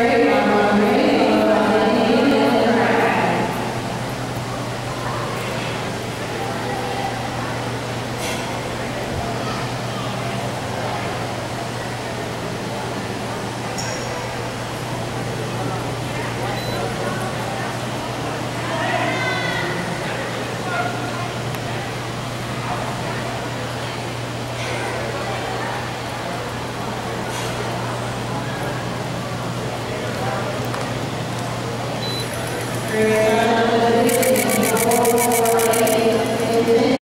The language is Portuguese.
Mother Amen.